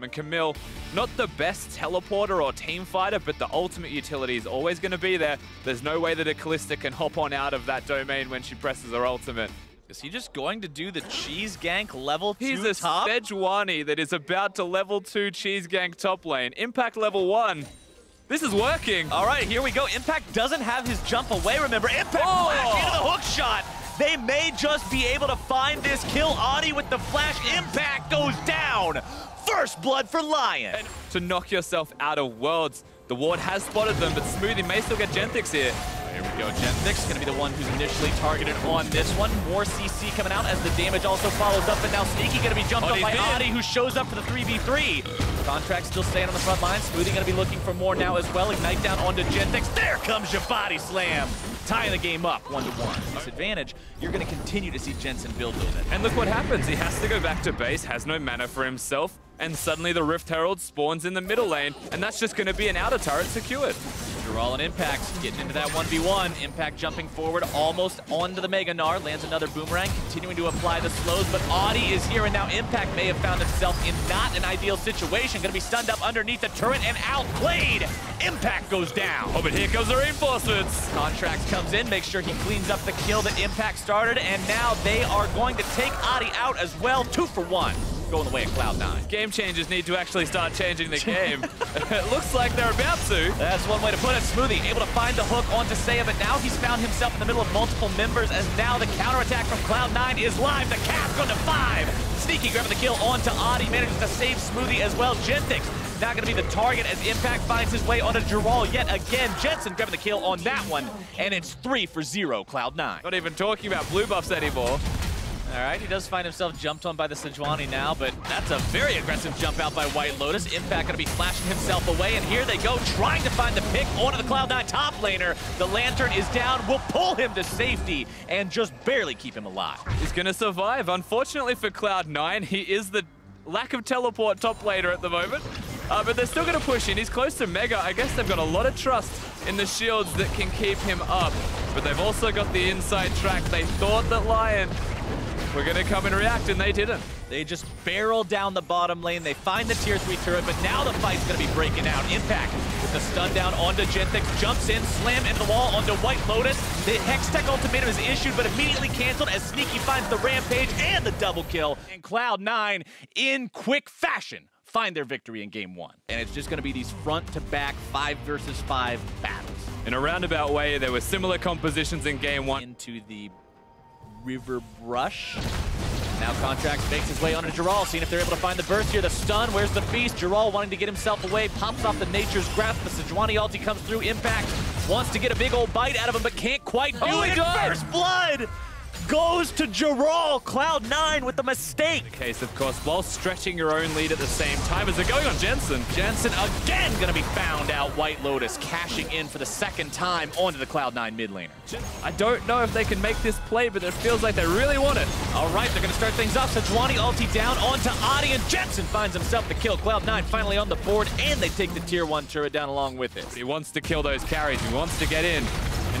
And Camille, not the best teleporter or team fighter, but the ultimate utility is always going to be there. There's no way that a Kalista can hop on out of that domain when she presses her ultimate. Is he just going to do the cheese gank level He's two a top? Sejuani that is about to level 2 cheese gank top lane. Impact level 1. This is working. All right, here we go. Impact doesn't have his jump away, remember. Impact Oh! flash into the hook shot. They may just be able to find this kill. Oddie with the flash. Impact goes down. First blood for Lyon. And to knock yourself out of worlds. The ward has spotted them, but Smoothie may still get Genthix here. Oh, here we go. Genthix going to be the one who's initially targeted on this one. More CC coming out as the damage also follows up, and now Sneaky going to be jumped Oh, up by in. Oddie, who shows up for the 3v3. Contract still staying on the front line. Smoothie going to be looking for more now as well. Ignite down onto Genthix. There comes your body slam. Tying the game up one to one. Disadvantage, you're going to continue to see Jensen build with it. And look what happens. He has to go back to base, has no mana for himself, and suddenly the Rift Herald spawns in the middle lane, and that's just going to be an outer turret secured. Jirall and Impact getting into that 1v1. Impact jumping forward almost onto the Mega Gnar. Lands another boomerang, continuing to apply the slows, but Oddie is here, and now Impact may have found himself in not an ideal situation. Going to be stunned up underneath the turret and outplayed. Impact goes down. Oh, but here comes the reinforcements. Contractz comes in, makes sure he cleans up the kill that Impact started, and now they are going to take Oddie out as well. Two for one, going the way of Cloud9. Game changers need to actually start changing the game. it looks like they're about to. That's one way to put it. Smoothie able to find the hook onto Seiya, but now he's found himself in the middle of multiple members as now the counterattack from Cloud9 is live. The cap going to five. Sneaky grabbing the kill onto Oddie, manages to save Smoothie as well. Genthix now going to be the target as Impact finds his way onto Jirall yet again. Jensen grabbing the kill on that one, and it's three for zero, Cloud9. Not even talking about blue buffs anymore. All right, he does find himself jumped on by the Sejuani now, but that's a very aggressive jump out by White Lotus. Impact going to be flashing himself away, and here they go, trying to find the pick onto the Cloud9 top laner. The Lantern is down, will pull him to safety, and just barely keep him alive. He's going to survive. Unfortunately for Cloud9, he is the lack of teleport top laner at the moment. Uh, but they're still going to push in. He's close to Mega. I guess they've got a lot of trust in the shields that can keep him up. But they've also got the inside track. They thought that Lyon were going to come and react, and they didn't. They just barrel down the bottom lane. They find the tier 3 turret, but now the fight's going to be breaking out. Impact with the stun down onto Genthix, jumps in, slam into the wall onto White Lotus. The Hextech ultimatum is issued, but immediately canceled as Sneaky finds the Rampage and the double kill. And Cloud9, in quick fashion, find their victory in game one. And it's just going to be these front-to-back five versus five battles. In a roundabout way, there were similar compositions in game one. Into the River Brush. Now Contractz makes his way onto Jirall, seeing if they're able to find the burst here. The stun, where's the feast? Jirall wanting to get himself away, pops off the Nature's Grasp. The Sejuani ulti comes through. Impact wants to get a big old bite out of him, but can't quite do Oh, it. First blood goes to Jirall. Cloud9 with the mistake. Case, of course, while stretching your own lead at the same time as they're going on Jensen. Jensen again gonna be found out. White Lotus cashing in for the second time onto the Cloud9 mid laner. I don't know if they can make this play, but it feels like they really want it. All right, they're going to start things off. Sejuani ulti down onto Oddie, and Jensen finds himself the kill. Cloud9 finally on the board, and they take the tier 1 turret down along with it. He wants to kill those carries. He wants to get in.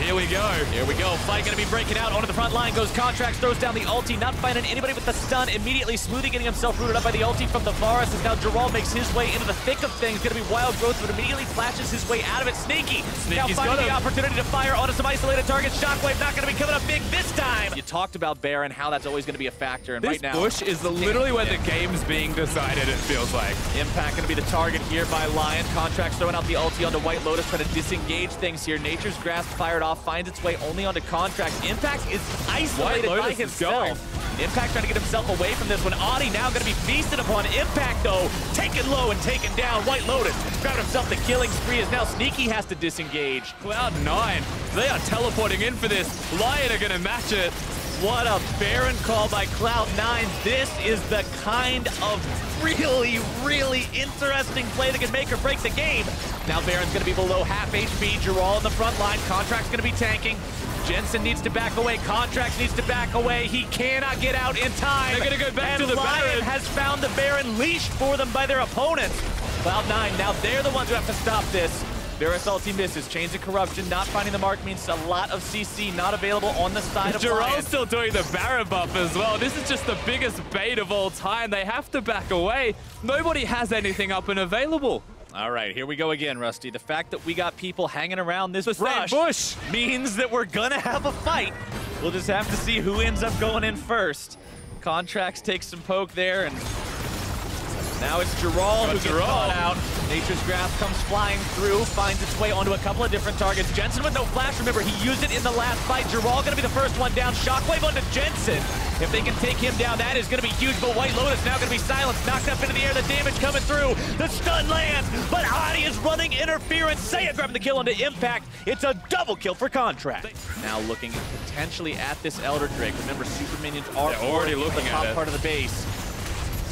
And here we go. Here we go. Fight going to be breaking out. Onto the front line goes Contractz, throws down the ulti, not finding anybody with the stun. Immediately, Smoothie getting himself rooted up by the ulti from the Varus as now Jirall makes his way into the thick of things. Going to be Wild Growth, but immediately flashes his way out of it. Sneaky now finding the opportunity to fire onto some isolated targets. Shockwave not going to be coming up big this time. You talked about Baron, how that's always going to be a factor, and This right now... bush is the, literally where the game's being decided, it feels like. Impact going to be the target here by Lyon. Contractz throwing out the ulti onto White Lotus, trying to disengage things here. Nature's Grasp fired off, finds its way only onto contract. Impact is isolated by himself. Impact trying to get himself away from this one. Oddie now going to be feasted upon Impact, though. Taken low and taken down. White Lotus grabbing himself the killing spree as now Sneaky has to disengage. Cloud9, they are teleporting in for this. Lyon are going to match it. What a Baron call by Cloud9. This is the kind of really, really interesting play that can make or break the game. Now Baron's going to be below half HP. Jirall in the front line. Contract's going to be tanking. Jensen needs to back away. Contractz needs to back away. He cannot get out in time. They're gonna go back and to the Lyon Baron. has found the Baron leashed for them by their opponents. Cloud9, now they're the ones who have to stop this. Varus ulti misses. Chains of Corruption not finding the mark means a lot of CC not available on the side of Jerome Lyon. still doing the Baron buff as well. This is just the biggest bait of all time. They have to back away. Nobody has anything up and available. All right, here we go again, Rusty. The fact that we got people hanging around this The brush bush. means that we're gonna have a fight. We'll just have to see who ends up going in first. Contractz take some poke there, and now it's Jirall who gets caught out. Nature's Grasp comes flying through, finds its way onto a couple of different targets. Jensen with no flash, remember, he used it in the last fight. Jirall gonna be the first one down. Shockwave onto Jensen. If they can take him down, that is gonna be huge, but White Lotus now gonna be silenced, knocked up into the air, the damage coming through. The stun lands, but Oddie is running interference. Seiya grabbing the kill onto Impact. It's a double kill for Contract. Now looking potentially at this Elder Drake. Remember, super minions are They're already looking the at top it. part of the base.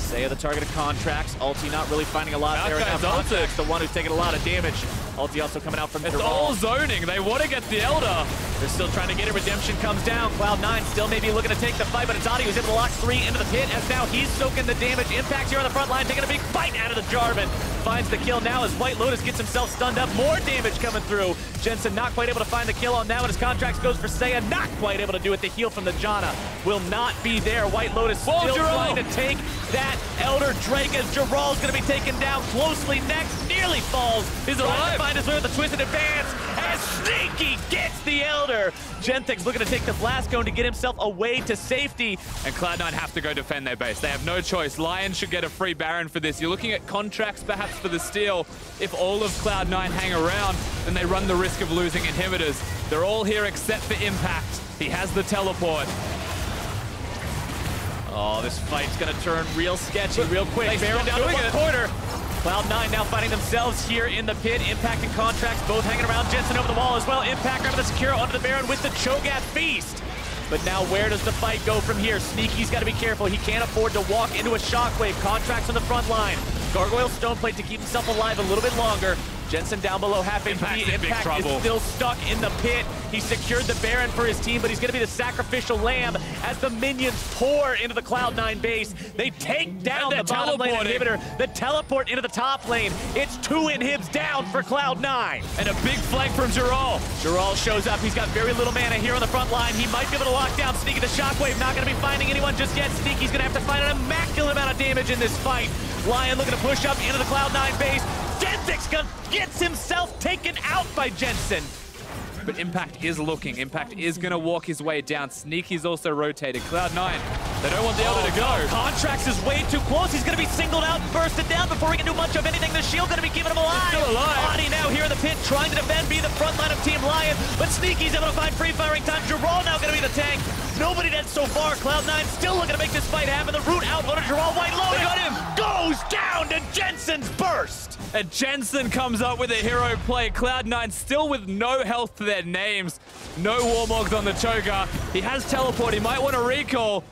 Seiya the target of Contractz. Ulti not really finding a lot there. Now. Contractz the one who's taking a lot of damage. Ulti also coming out from It's all zoning. They want to get the Elder. They're still trying to get it. Redemption comes down. Cloud9 still maybe looking to take the fight, but it's Oddie who's able to lock three into the pit as now he's soaking the damage. Impact here on the front line, taking a big fight out of the Jarvan. Finds the kill now as White Lotus gets himself stunned up. More damage coming through. Jensen not quite able to find the kill on that one. His Contractz goes for Seiya. Not quite able to do it. The heal from the Janna will not be there. White Lotus Whoa, still Jirall. trying to take that Elder Drake as Jirall's going to be taken down closely next. Nearly falls. He's alive. to find his way with the twisted advance Sneaky gets the Elder. Genthix looking to take the Blast Cone to get himself away to safety. And Cloud9 have to go defend their base. They have no choice. Lyon should get a free Baron for this. You're looking at Contractz perhaps for the steal. If all of Cloud9 hang around, then they run the risk of losing inhibitors. They're all here except for Impact. He has the teleport. Oh, this fight's gonna turn real sketchy real quick. They Baron down to one it. quarter. Cloud9 now finding themselves here in the pit. Impact and Contractz both hanging around. Jensen over the wall as well. Impact grabbing the Secure onto the Baron with the Cho'Gath Feast. But now where does the fight go from here? Sneaky's got to be careful. He can't afford to walk into a Shockwave. Contractz on the front line. Gargoyle Stoneplate to keep himself alive a little bit longer. Jensen down below half Impact's HP. Impact trouble. is still stuck in the pit. He secured the Baron for his team, but he's going to be the sacrificial lamb as the minions pour into the Cloud9 base. They take down the bottom lane inhibitor. The teleport into the top lane. It's two inhibs down for Cloud9. And a big flank from Jirall. Jirall shows up. He's got very little mana here on the front line. He might be able to lock down Sneaky the Shockwave. Not going to be finding anyone just yet. Sneaky's going to have to find an immaculate amount of damage in this fight. Lyon looking to push up into the Cloud9 base. Genthix gun- gets himself taken out by Jensen. But Impact is looking. Impact is going to walk his way down. Sneaky's also rotated. Cloud9, they don't want the Elder to go. Contractz is way too close. He's going to be singled out and bursted down before he can do much of anything. The shield going to be keeping him alive. still alive. Body now here in the pit trying to defend, be the front line of Team Lyon. But Sneaky's able to find free firing time. Jirall now going to be the tank. Nobody dead so far. Cloud9 still looking to make this fight happen. The root out on Jirall White Lotus. They got him. Goes down to Jensen's burst. And Jensen comes up with a hero play. Cloud9 still with no health to their names. No Warmogs on the choker. He has teleport. He might want to recall.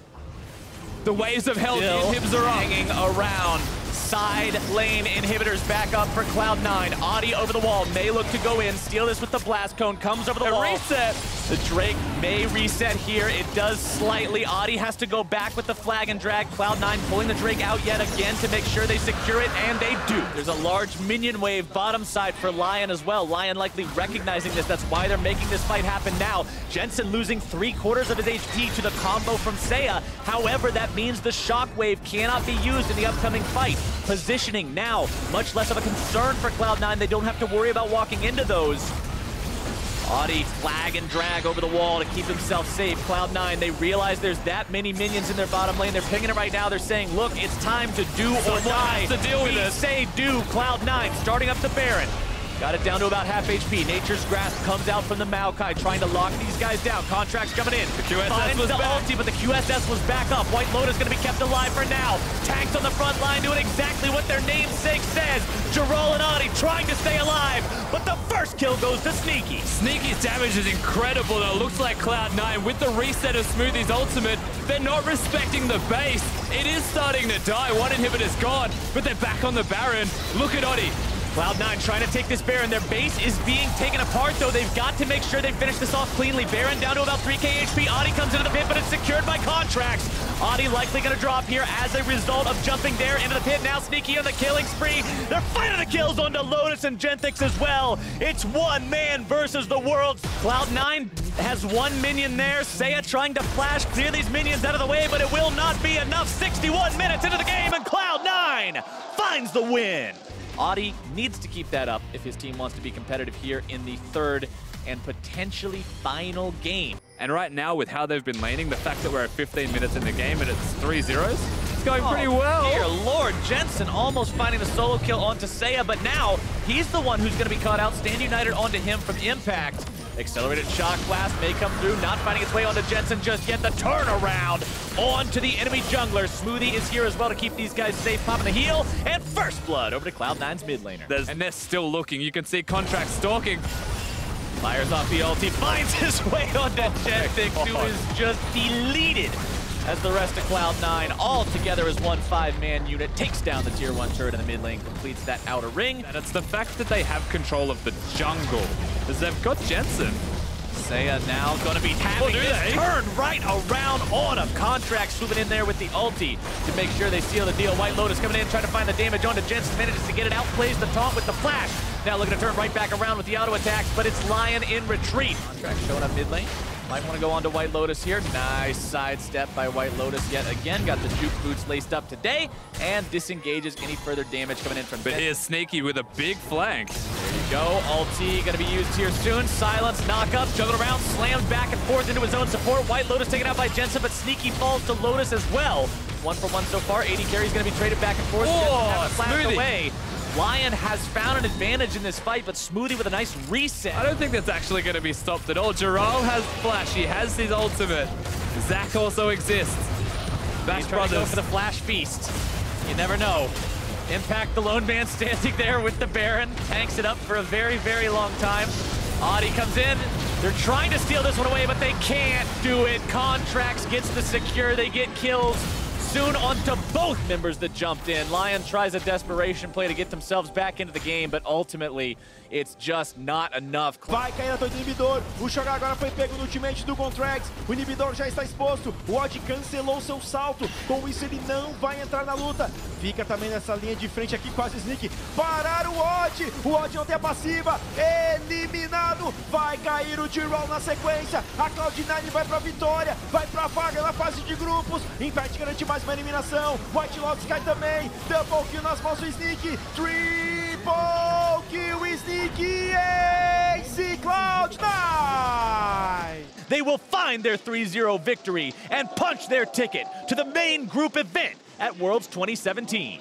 The waves of hell Still inhibs are up. hanging around. Side lane inhibitors back up for Cloud9. Oddie over the wall. May look to go in. Steal this with the blast cone. Comes over the A wall. reset. The Drake may reset here. It does slightly. Oddie has to go back with the flag and drag. Cloud9 pulling the Drake out yet again to make sure they secure it, and they do. There's a large minion wave bottom side for Lyon as well. Lyon likely recognizing this. That's why they're making this fight happen now. Jensen losing three quarters of his HP to the combo from Seiya. However, that means the Shockwave cannot be used in the upcoming fight. Positioning now, much less of a concern for Cloud9. They don't have to worry about walking into those. Oddie flag and drag over the wall to keep himself safe. Cloud9, they realize there's that many minions in their bottom lane. They're pinging it right now. They're saying, look, it's time to do or Someone die. has to deal with we this. say do. Cloud9 starting up the Baron. Got it down to about half HP. Nature's Grasp comes out from the Maokai, trying to lock these guys down. Contractz coming in. The QSS Finds was the back. ulti, but the QSS was back up. White Lotus going to be kept alive for now. Tanks on the front line doing exactly what their namesake says. Jirall and trying to stay alive, but the first kill goes to Sneaky. Sneaky's damage is incredible, though. It looks like Cloud9, with the reset of Smoothie's ultimate, they're not respecting the base. It is starting to die. One inhibitor's gone, but they're back on the Baron. Look at Oddie. Cloud9 trying to take this Baron. Their base is being taken apart, though. They've got to make sure they finish this off cleanly. Baron down to about 3k HP. Oddie comes into the pit, but it's secured by Contractz. Oddie likely going to drop here as a result of jumping there into the pit. Now Sneaky on the killing spree. They're fighting the kills onto Lotus and Genthix as well. It's one man versus the world. Cloud9 has one minion there. Seiya trying to flash, clear these minions out of the way, but it will not be enough. 61 minutes into the game, and Cloud9 finds the win. Oddie needs to keep that up if his team wants to be competitive here in the third and potentially final game. And right now, with how they've been laning, the fact that we're at 15 minutes in the game and it's three zeros, it's going oh, pretty well. Dear Lord, Jensen almost finding the solo kill onto Seiya, but now he's the one who's going to be caught out. Stand United onto him from Impact. Accelerated Shock Blast may come through, not finding its way onto Jensen just yet. The turnaround onto the enemy jungler. Smoothie is here as well to keep these guys safe, popping the heal. And first blood over to Cloud9's mid laner. There's, and they're still looking. You can see Contract stalking. Fires off the ulti, finds his way onto Genthix, who is just deleted as the rest of Cloud9 all together as one five-man unit takes down the tier one turret in the mid lane, completes that outer ring. And it's the fact that they have control of the jungle, because they've got Jensen. Seiya now going to be having oh, this they? turn right around on him. contract, swooping in there with the ulti to make sure they seal the deal. White Lotus coming in, trying to find the damage onto Jensen, manages to get it out, plays the taunt with the flash. Now looking to turn right back around with the auto attacks, but it's Lyon in retreat. Contract showing up mid lane. Might want to go on to White Lotus here. Nice sidestep by White Lotus yet again. Got the juke boots laced up today and disengages any further damage coming in from But here's Sneaky with a big flank. Go. Ulti going to be used here soon. Silence, knock up, juggle around, slams back and forth into his own support. White Lotus taken out by Jensen, but Sneaky falls to Lotus as well. One for one so far. AD carry is going to be traded back and forth. Oh, smoothie. away. Lyon has found an advantage in this fight, but Smoothie with a nice reset. I don't think that's actually going to be stopped at all. Jirall has Flash. He has his ultimate. Zac also exists. Bash Brothers. for the Flash Feast. You never know. Impact the lone man standing there with the Baron. Tanks it up for a very, very long time. Oddie comes in. They're trying to steal this one away, but they can't do it. Contractz gets the secure. They get kills soon onto both members that jumped in. Lion tries a desperation play to get themselves back into the game, but ultimately it's just not enough. Vai cair na torre do inibidor. O Shogar agora foi pego no ultimate do Contrax. O inibidor já está exposto. O Odd cancelou seu salto. Com isso ele não vai entrar na luta. Fica também nessa linha de frente aqui, quase sneak. Parar o Odd. O Odd não tem a passiva. Eliminado. Vai cair o T-Roll na sequência. A Cloud9 vai pra vitória. Vai pra vaga na fase de grupos. Impact garante mais uma eliminação. White Lotus cai também. Double kill nas mãos do Sneak. Triple kill Sneaky Ace Cloud9! They will find their 3-0 victory and punch their ticket to the main group event at Worlds 2017.